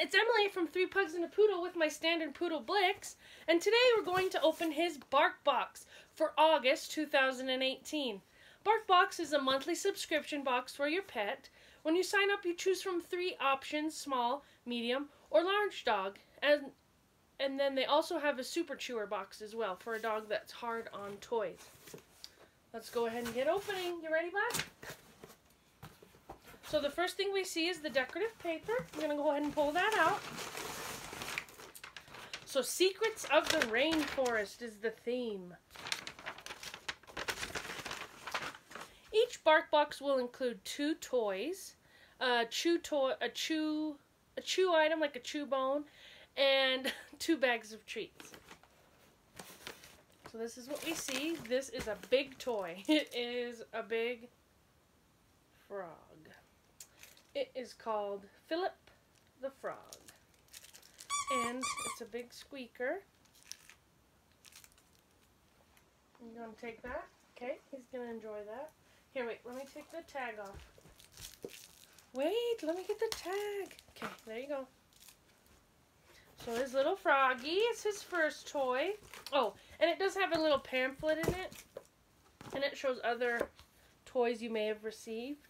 it's Emily from Three Pugs and a Poodle with my standard poodle Blix, and today we're going to open his Bark Box for August 2018. Bark Box is a monthly subscription box for your pet. When you sign up, you choose from three options, small, medium, or large dog, and and then they also have a super chewer box as well for a dog that's hard on toys. Let's go ahead and get opening. You ready, bud? So the first thing we see is the decorative paper. I'm going to go ahead and pull that out. So Secrets of the Rainforest is the theme. Each bark box will include two toys, a chew toy, a chew, a chew item like a chew bone, and two bags of treats. So this is what we see. This is a big toy. It is a big frog. It is called Philip the Frog. And it's a big squeaker. You gonna take that? Okay, he's gonna enjoy that. Here, wait, let me take the tag off. Wait, let me get the tag. Okay, there you go. So his little froggy is his first toy. Oh, and it does have a little pamphlet in it. And it shows other toys you may have received.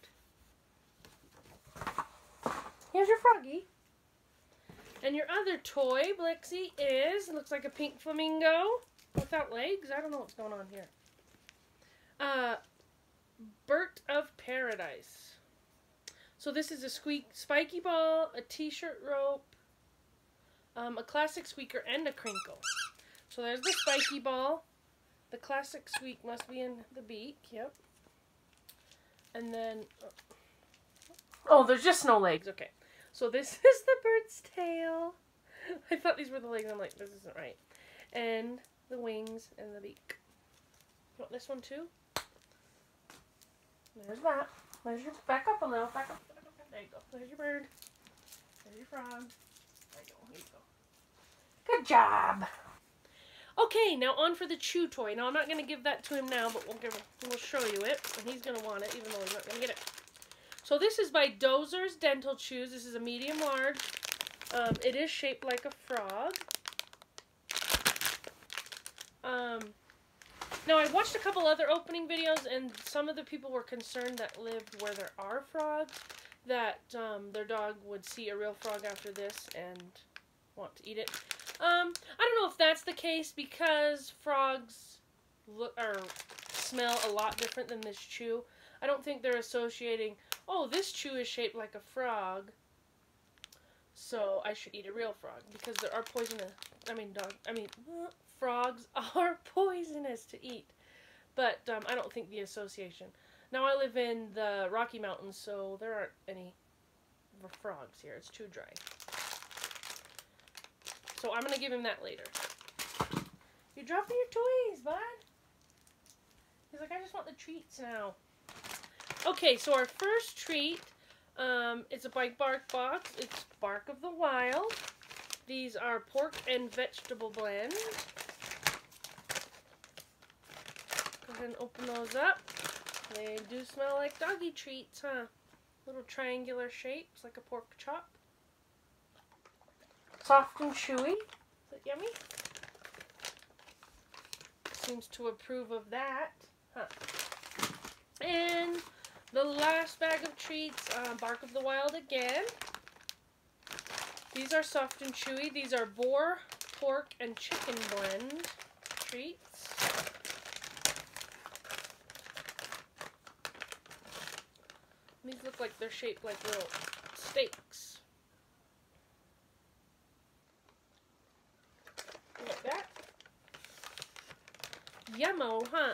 Here's your froggy. And your other toy, Blixie, is, looks like a pink flamingo without legs. I don't know what's going on here. Uh, Bird of Paradise. So this is a squeak, spiky ball, a t-shirt rope, um, a classic squeaker, and a crinkle. So there's the spiky ball. The classic squeak must be in the beak, yep. And then, oh, oh there's just no legs, okay. So this is the bird's tail. I thought these were the legs. I'm like, this isn't right. And the wings and the beak. You want this one too? There's that. There's your, back up a little. Back up. There you go. There's your bird. There's your frog. There you go. Here you go. Good job. Okay, now on for the chew toy. Now I'm not going to give that to him now, but we'll give we'll show you it, and he's going to want it, even though he's not going to get it. So this is by Dozer's Dental Chews. This is a medium large. Um, it is shaped like a frog. Um, now I watched a couple other opening videos and some of the people were concerned that lived where there are frogs that um, their dog would see a real frog after this and want to eat it. Um, I don't know if that's the case because frogs look or smell a lot different than this chew. I don't think they're associating oh, this chew is shaped like a frog, so I should eat a real frog because there are poisonous. I mean, dog. I mean, frogs are poisonous to eat, but um, I don't think the association. Now I live in the Rocky Mountains, so there aren't any frogs here. It's too dry. So I'm gonna give him that later. You're dropping your toys, bud. He's like, I just want the treats now. Okay, so our first treat um, is a Bite Bark box. It's Bark of the Wild. These are pork and vegetable blend. Go ahead and open those up. They do smell like doggy treats, huh? Little triangular shapes, like a pork chop. Soft and chewy. Is that yummy? Seems to approve of that. Huh. And the last bag of treats, uh, Bark of the Wild again. These are soft and chewy. These are boar, pork, and chicken blend treats. These look like they're shaped like little steaks. Like that. Yummo, huh?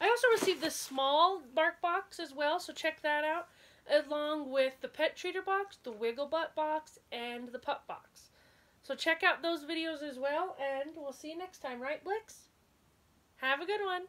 I also received this small bark box as well, so check that out, along with the pet treater box, the wiggle butt box, and the pup box. So check out those videos as well, and we'll see you next time, right, Blix? Have a good one.